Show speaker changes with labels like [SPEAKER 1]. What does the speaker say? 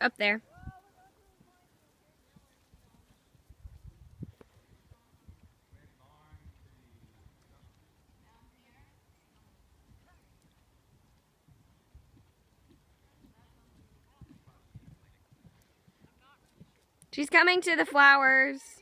[SPEAKER 1] up there. She's coming to the flowers.